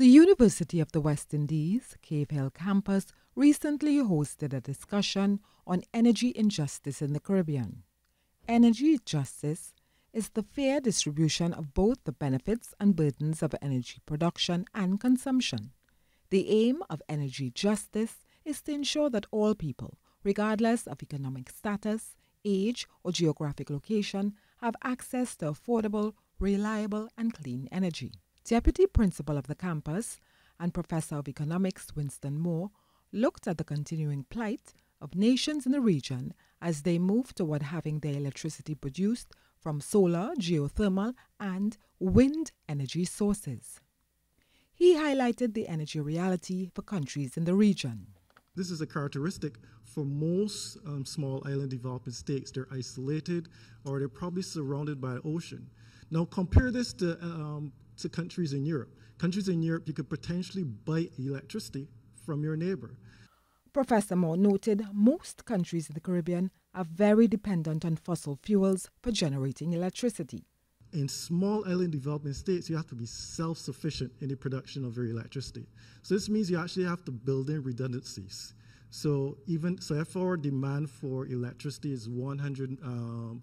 The University of the West Indies, Cave Hill campus, recently hosted a discussion on energy injustice in the Caribbean. Energy justice is the fair distribution of both the benefits and burdens of energy production and consumption. The aim of energy justice is to ensure that all people, regardless of economic status, age, or geographic location, have access to affordable, reliable, and clean energy. Deputy Principal of the campus and Professor of Economics Winston Moore looked at the continuing plight of nations in the region as they move toward having their electricity produced from solar, geothermal, and wind energy sources. He highlighted the energy reality for countries in the region. This is a characteristic for most um, small island developing states. They're isolated or they're probably surrounded by ocean. Now compare this to um, to countries in Europe. Countries in Europe, you could potentially buy electricity from your neighbor. Professor Moore noted most countries in the Caribbean are very dependent on fossil fuels for generating electricity. In small island developing states, you have to be self sufficient in the production of your electricity. So, this means you actually have to build in redundancies. So, even so, if our demand for electricity is 100, um,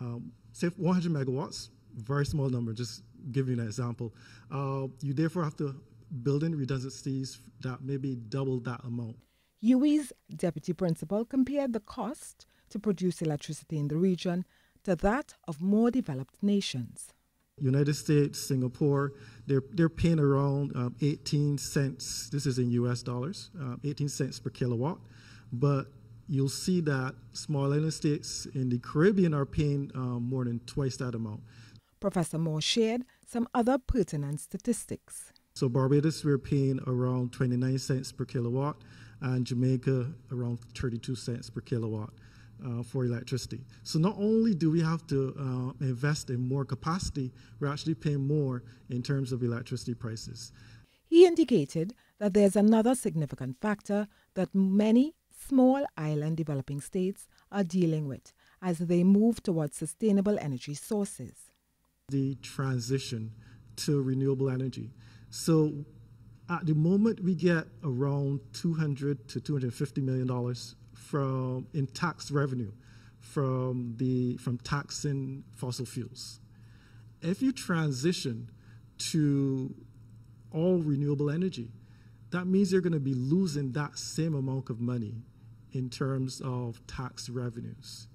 um, say 100 megawatts, very small number, just give you an example. Uh, you therefore have to build in redundancies that maybe double that amount. UWI's deputy principal compared the cost to produce electricity in the region to that of more developed nations. United States, Singapore, they're, they're paying around um, 18 cents, this is in US dollars, uh, 18 cents per kilowatt. But you'll see that small island states in the Caribbean are paying um, more than twice that amount. Professor Moore shared some other pertinent statistics. So Barbados, we're paying around 29 cents per kilowatt, and Jamaica around 32 cents per kilowatt uh, for electricity. So not only do we have to uh, invest in more capacity, we're actually paying more in terms of electricity prices. He indicated that there's another significant factor that many small island developing states are dealing with as they move towards sustainable energy sources the transition to renewable energy. So at the moment, we get around 200 to 250 million dollars from in tax revenue from the from taxing fossil fuels. If you transition to all renewable energy, that means you're going to be losing that same amount of money in terms of tax revenues.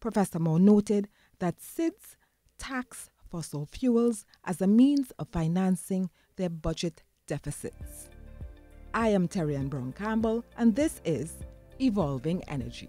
Professor Moore noted that SIDS tax fossil fuels as a means of financing their budget deficits. I am Terry Ann Brown Campbell, and this is Evolving Energy.